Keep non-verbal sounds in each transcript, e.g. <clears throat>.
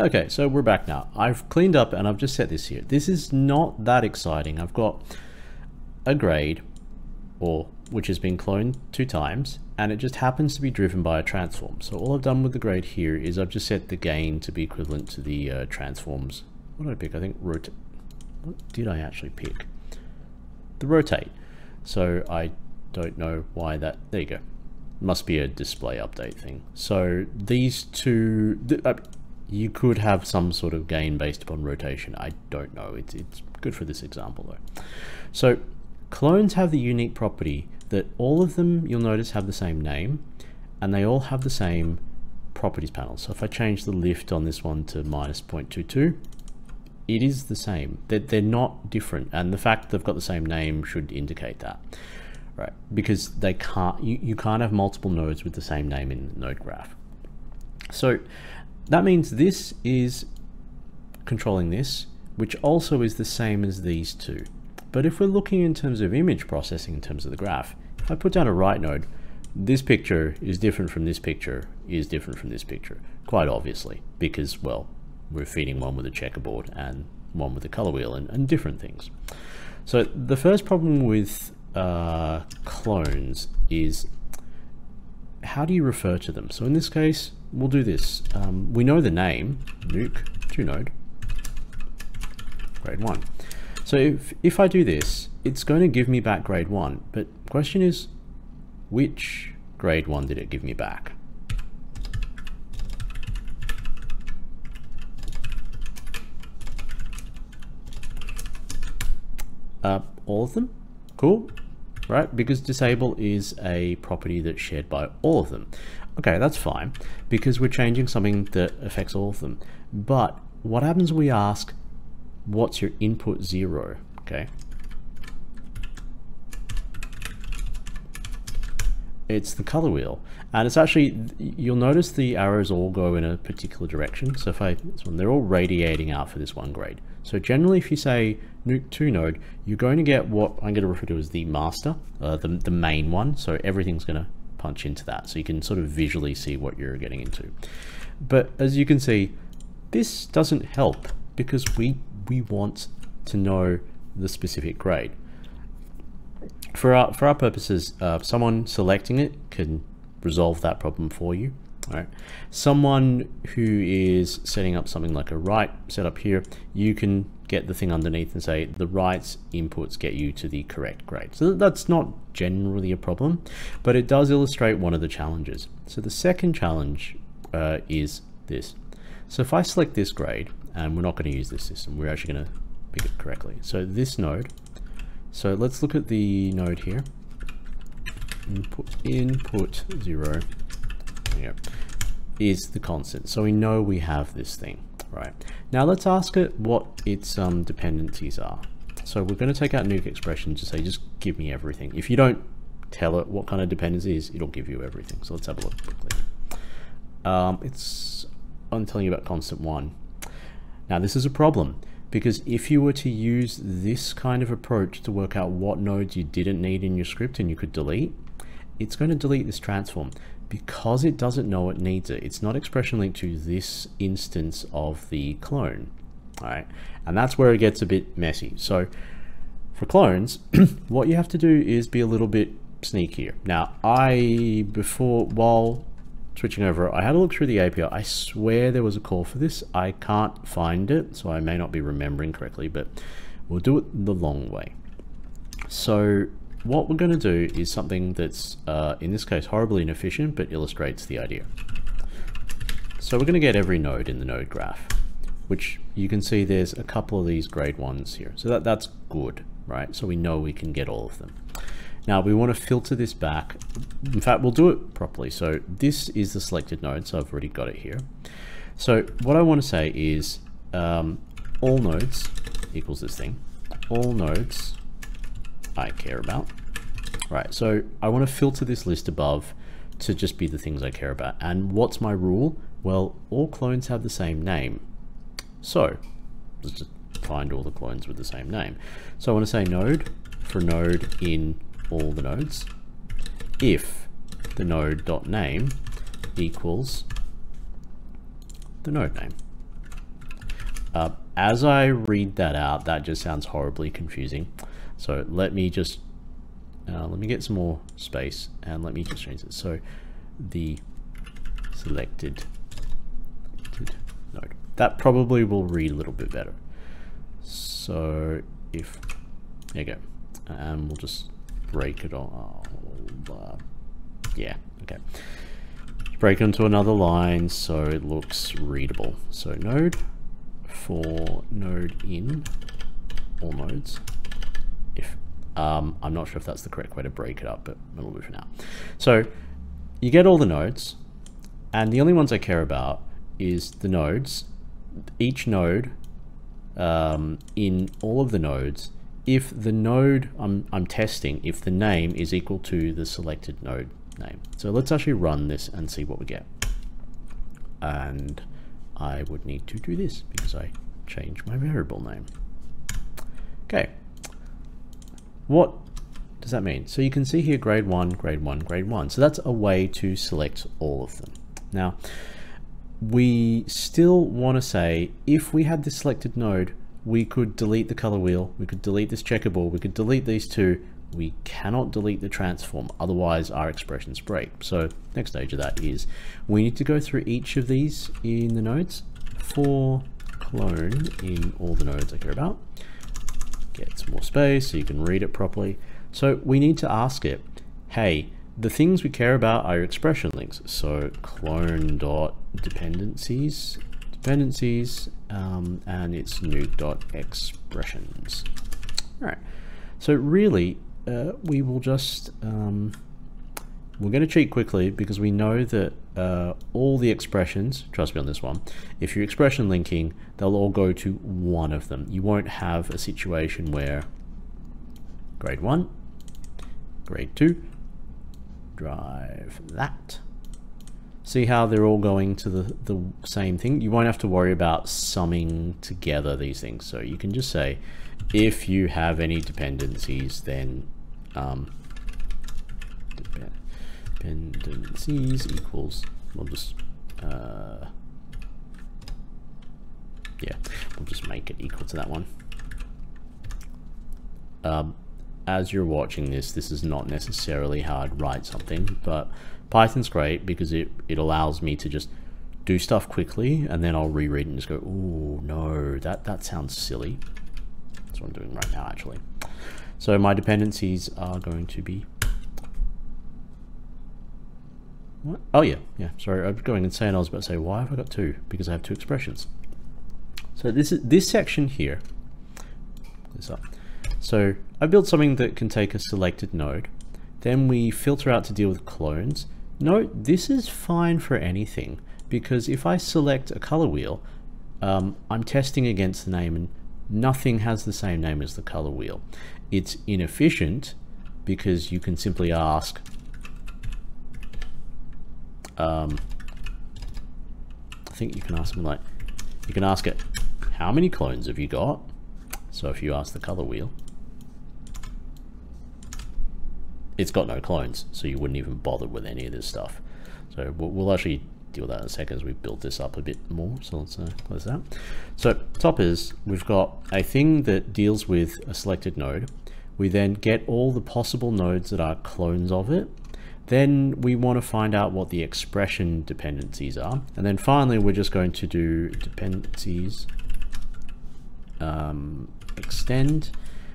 Okay, so we're back now. I've cleaned up and I've just set this here. This is not that exciting. I've got a grade, or which has been cloned two times, and it just happens to be driven by a transform. So all I've done with the grade here is I've just set the gain to be equivalent to the uh, transforms. What did I pick? I think rotate. What did I actually pick? The rotate. So I don't know why that. There you go. Must be a display update thing. So these two. Th uh, you could have some sort of gain based upon rotation. I don't know. It's, it's good for this example though. So clones have the unique property that all of them you'll notice have the same name and they all have the same properties panel. So if I change the lift on this one to minus 0.22, it is the same. They're, they're not different. And the fact they've got the same name should indicate that, right? Because they can't, you, you can't have multiple nodes with the same name in the node graph. So that means this is controlling this, which also is the same as these two. But if we're looking in terms of image processing in terms of the graph, if I put down a write node, this picture is different from this picture, is different from this picture, quite obviously, because, well, we're feeding one with a checkerboard and one with a color wheel and, and different things. So the first problem with uh, clones is how do you refer to them? So in this case, we'll do this. Um, we know the name, nuke, to node, grade 1. So if, if I do this, it's going to give me back grade 1, but question is, which grade 1 did it give me back? Uh, all of them? Cool, right? Because disable is a property that's shared by all of them. Okay, that's fine, because we're changing something that affects all of them. But what happens we ask, what's your input zero, okay? It's the color wheel. And it's actually, you'll notice the arrows all go in a particular direction. So if I, they're all radiating out for this one grade. So generally if you say nuke to node, you're going to get what I'm going to refer to as the master, uh, the, the main one. So everything's going to punch into that. So you can sort of visually see what you're getting into. But as you can see, this doesn't help because we we want to know the specific grade. For our, for our purposes, uh, someone selecting it can resolve that problem for you. All right. Someone who is setting up something like a write setup here, you can get the thing underneath and say the writes inputs get you to the correct grade. So that's not generally a problem, but it does illustrate one of the challenges. So the second challenge uh, is this. So if I select this grade, and we're not going to use this system. We're actually going to pick it correctly. So this node, so let's look at the node here. Input, input zero is the constant. So we know we have this thing, right? Now let's ask it what its um, dependencies are. So we're going to take out nuke expression to say, just give me everything. If you don't tell it what kind of dependency is, it'll give you everything. So let's have a look quickly. Um, it's, I'm telling you about constant one. Now this is a problem because if you were to use this kind of approach to work out what nodes you didn't need in your script and you could delete, it's going to delete this transform because it doesn't know it needs it. It's not expression linked to this instance of the clone, all right? And that's where it gets a bit messy. So for clones, <clears throat> what you have to do is be a little bit sneakier. Now, I, before, while switching over, I had a look through the API. I swear there was a call for this. I can't find it, so I may not be remembering correctly, but we'll do it the long way. So what we're going to do is something that's, uh, in this case, horribly inefficient, but illustrates the idea. So we're going to get every node in the node graph, which you can see there's a couple of these grade ones here. So that, that's good, right? So we know we can get all of them. Now we want to filter this back. In fact, we'll do it properly. So this is the selected node, so I've already got it here. So what I want to say is um, all nodes equals this thing. All nodes I care about. Right, so I want to filter this list above to just be the things I care about. And what's my rule? Well, all clones have the same name. So let's just find all the clones with the same name. So I want to say node for node in all the nodes if the node dot name equals the node name. Uh, as I read that out, that just sounds horribly confusing. So let me just, uh, let me get some more space and let me just change it. So the selected node. That probably will read a little bit better. So if, there you go. And we'll just break it all. Uh, yeah, okay. Break into another line so it looks readable. So node for node in all nodes um, I'm not sure if that's the correct way to break it up, but little bit for now. So you get all the nodes, and the only ones I care about is the nodes. Each node um, in all of the nodes, if the node I'm, I'm testing, if the name is equal to the selected node name. So let's actually run this and see what we get. And I would need to do this because I changed my variable name. Okay. What does that mean? So you can see here grade 1, grade 1, grade 1. So that's a way to select all of them. Now, we still want to say if we had this selected node, we could delete the color wheel, we could delete this checkerboard, we could delete these two, we cannot delete the transform, otherwise our expressions break. So next stage of that is we need to go through each of these in the nodes for clone in all the nodes I care about. Get some more space so you can read it properly. So we need to ask it, hey, the things we care about are expression links. So clone dot dependencies, dependencies, um, and it's nuke dot expressions. All right. So really, uh, we will just, um, we're going to cheat quickly because we know that uh, all the expressions, trust me on this one, if you're expression linking, they'll all go to one of them. You won't have a situation where grade 1, grade 2, drive that. See how they're all going to the, the same thing? You won't have to worry about summing together these things. So you can just say, if you have any dependencies, then um, dependencies equals, we'll just, uh, yeah, we'll just make it equal to that one. Um, as you're watching this, this is not necessarily how I'd write something, but Python's great because it, it allows me to just do stuff quickly and then I'll reread and just go, oh no, that, that sounds silly. That's what I'm doing right now actually. So my dependencies are going to be Oh yeah, yeah. Sorry, I was going insane. I was about to say, why have I got two? Because I have two expressions. So this is this section here. This up. So I built something that can take a selected node. Then we filter out to deal with clones. Note, this is fine for anything because if I select a color wheel, um, I'm testing against the name and nothing has the same name as the color wheel. It's inefficient because you can simply ask, um, I think you can ask something like, you can ask it, how many clones have you got? So if you ask the color wheel, it's got no clones, so you wouldn't even bother with any of this stuff. So we'll, we'll actually deal with that in a second as we build this up a bit more. So let's uh, close that. So top is we've got a thing that deals with a selected node. We then get all the possible nodes that are clones of it. Then we want to find out what the expression dependencies are. And then finally, we're just going to do dependencies um, extend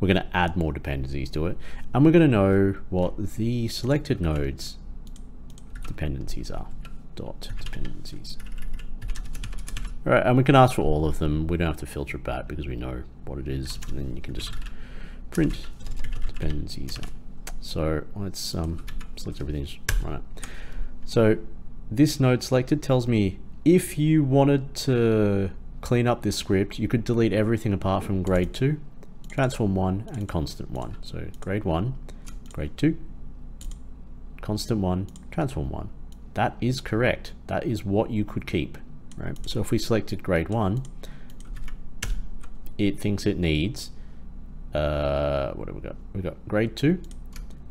we're going to add more dependencies to it. And we're going to know what the selected nodes dependencies are. Dot dependencies. All right, and we can ask for all of them. We don't have to filter it back because we know what it is. And then you can just print dependencies. So let's um, select everything, right. So this node selected tells me if you wanted to clean up this script, you could delete everything apart from grade 2 transform 1 and constant 1. So grade 1, grade 2, constant 1, transform 1. That is correct. That is what you could keep. Right. So if we selected grade 1, it thinks it needs, uh, what have we got? We got grade 2,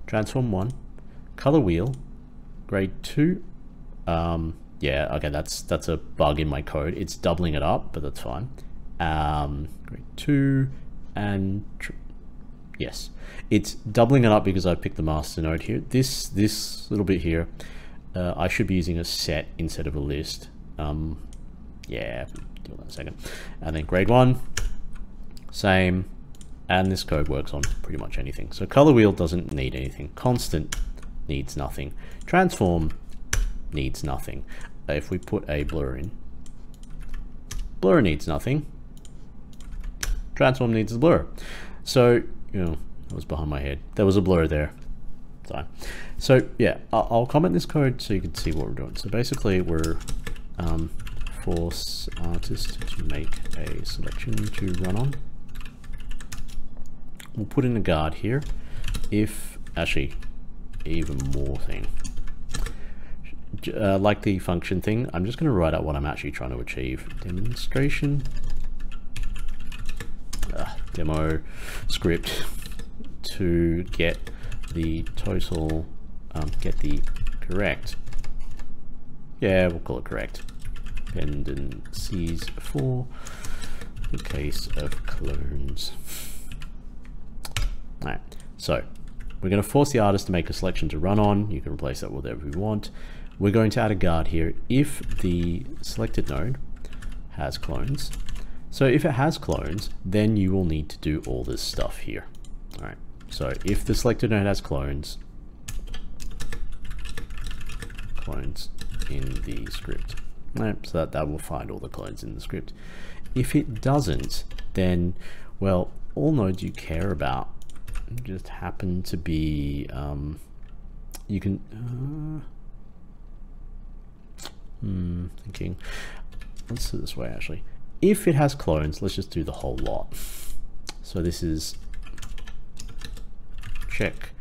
transform 1, color wheel, grade 2, um, yeah, okay, that's that's a bug in my code. It's doubling it up, but that's fine. um, grade 2, and yes, it's doubling it up because I picked the master node here. This, this little bit here, uh, I should be using a set instead of a list. Um, yeah, do that in a second. And then grade 1, same, and this code works on pretty much anything. So color wheel doesn't need anything. Constant needs nothing. Transform needs nothing. If we put a blur in, blur needs nothing. Transform needs a blur. So, you know, that was behind my head. There was a blur there. So, so yeah, I'll, I'll comment this code so you can see what we're doing. So basically we're um, force artist to make a selection to run on we'll put in a guard here. If, actually, even more thing. Uh, like the function thing, I'm just going to write out what I'm actually trying to achieve. Demonstration, uh, demo script to get the total, um, get the correct, yeah, we'll call it correct, dependencies for the case of clones. Alright, so we're going to force the artist to make a selection to run on. You can replace that with whatever you want. We're going to add a guard here if the selected node has clones. So if it has clones, then you will need to do all this stuff here. Alright, so if the selected node has clones, clones in the script. Right, so that, that will find all the clones in the script. If it doesn't, then, well, all nodes you care about just happen to be um, you can uh, hmm, thinking. Let's do this way actually. If it has clones let's just do the whole lot. So this is check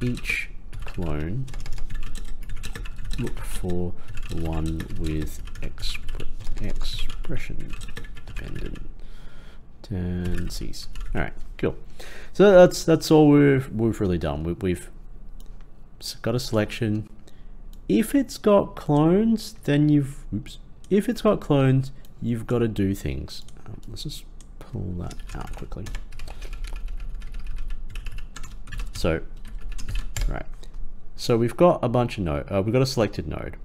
each clone. Look for the one with expr expression dependent tendencies. All right Cool. So that's that's all we've we've really done. We, we've got a selection. If it's got clones, then you've oops. If it's got clones, you've got to do things. Um, let's just pull that out quickly. So, right. So we've got a bunch of node. Uh, we've got a selected node.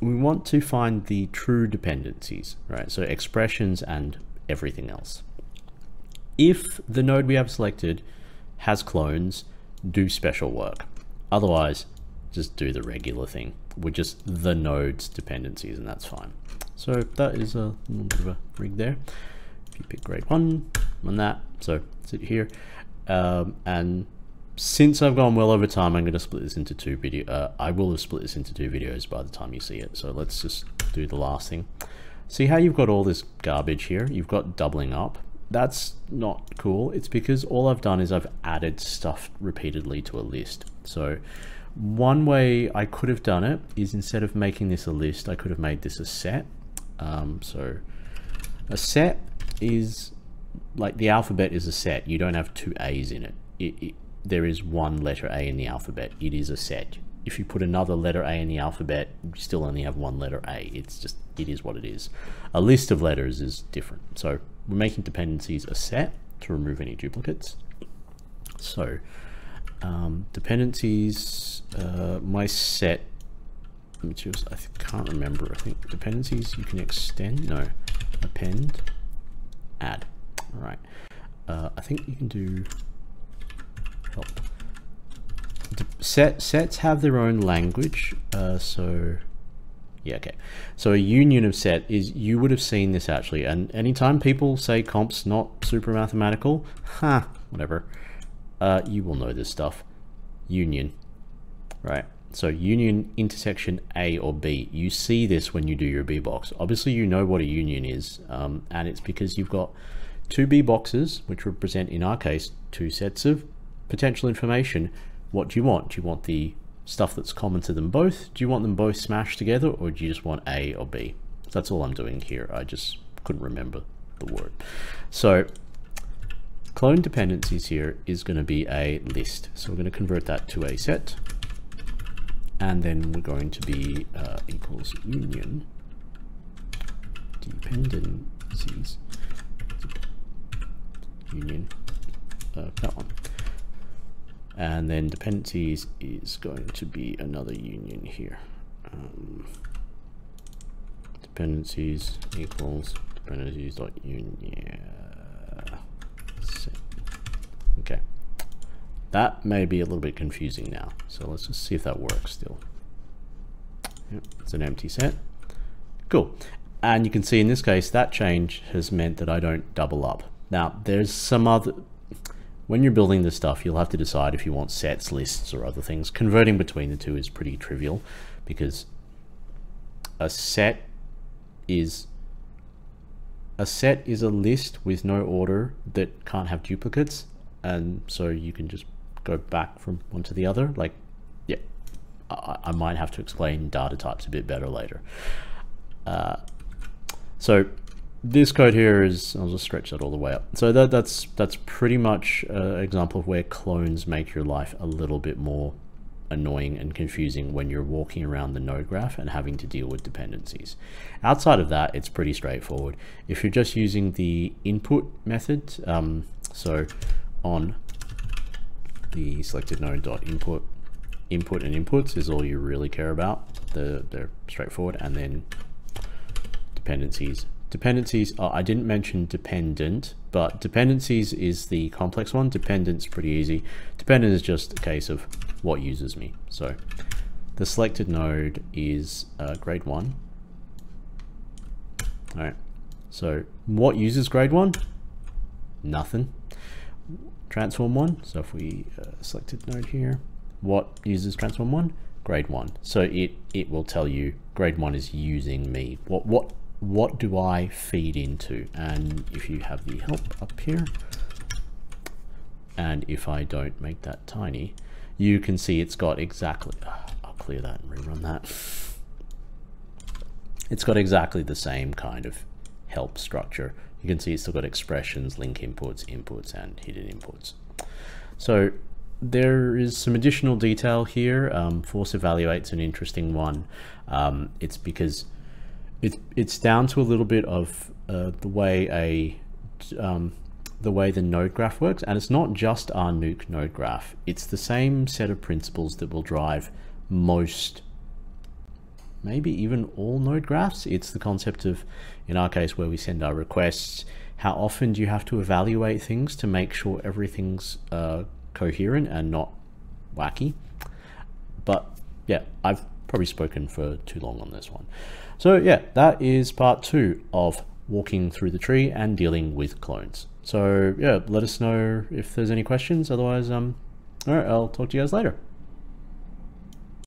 We want to find the true dependencies, right? So expressions and everything else if the node we have selected has clones, do special work. Otherwise, just do the regular thing with just the node's dependencies and that's fine. So that is a little bit of a rig there. If you pick grade one on that, so sit here. Um, and since I've gone well over time, I'm going to split this into two video. Uh, I will have split this into two videos by the time you see it. So let's just do the last thing. See how you've got all this garbage here? You've got doubling up that's not cool. It's because all I've done is I've added stuff repeatedly to a list. So one way I could have done it is instead of making this a list, I could have made this a set. Um, so a set is like the alphabet is a set. You don't have two A's in it. It, it. There is one letter A in the alphabet. It is a set. If you put another letter A in the alphabet, you still only have one letter A. It's just, it is what it is. A list of letters is different. So we're making dependencies a set to remove any duplicates. So um, dependencies, uh, my set, was, I can't remember, I think dependencies you can extend, no, append, add. All right. Uh, I think you can do help. Set, sets have their own language, uh, so yeah, okay. So a union of set is, you would have seen this actually, and anytime people say comp's not super mathematical, <laughs> ha, huh, whatever, uh, you will know this stuff. Union, right? So union intersection A or B. You see this when you do your B box. Obviously you know what a union is, um, and it's because you've got two B boxes, which represent, in our case, two sets of potential information. What do you want? Do you want the stuff that's common to them both. Do you want them both smashed together or do you just want A or B? That's all I'm doing here. I just couldn't remember the word. So clone dependencies here is going to be a list. So we're going to convert that to a set. And then we're going to be uh, equals union dependencies union uh, that one and then dependencies is going to be another union here. Um, dependencies equals dependencies dot union. Okay. That may be a little bit confusing now. So let's just see if that works still. Yep, it's an empty set. Cool. And you can see in this case, that change has meant that I don't double up. Now, there's some other, when you're building this stuff, you'll have to decide if you want sets, lists, or other things. Converting between the two is pretty trivial because a set is a set is a list with no order that can't have duplicates and so you can just go back from one to the other like yeah I, I might have to explain data types a bit better later uh, so this code here is I'll just stretch that all the way up so that that's that's pretty much an example of where clones make your life a little bit more annoying and confusing when you're walking around the node graph and having to deal with dependencies. Outside of that, it's pretty straightforward. If you're just using the input method, um, so on the selected node dot input input and inputs is all you really care about the they're straightforward and then dependencies dependencies I didn't mention dependent but dependencies is the complex one dependent's pretty easy dependent is just a case of what uses me so the selected node is uh, grade one all right so what uses grade one nothing transform one. So if we uh, selected node here, what uses transform one? Grade one. So it, it will tell you grade one is using me. What, what, what do I feed into? And if you have the help up here, and if I don't make that tiny, you can see it's got exactly, I'll clear that and rerun that. It's got exactly the same kind of help structure you can see it's still got expressions, link inputs, inputs, and hidden inputs. So there is some additional detail here. Um, force evaluate's an interesting one. Um, it's because it's it's down to a little bit of uh, the way a um, the way the node graph works, and it's not just our nuke node graph. It's the same set of principles that will drive most maybe even all node graphs. It's the concept of, in our case, where we send our requests, how often do you have to evaluate things to make sure everything's uh, coherent and not wacky? But yeah, I've probably spoken for too long on this one. So yeah, that is part two of walking through the tree and dealing with clones. So yeah, let us know if there's any questions. Otherwise, um, all right, I'll talk to you guys later.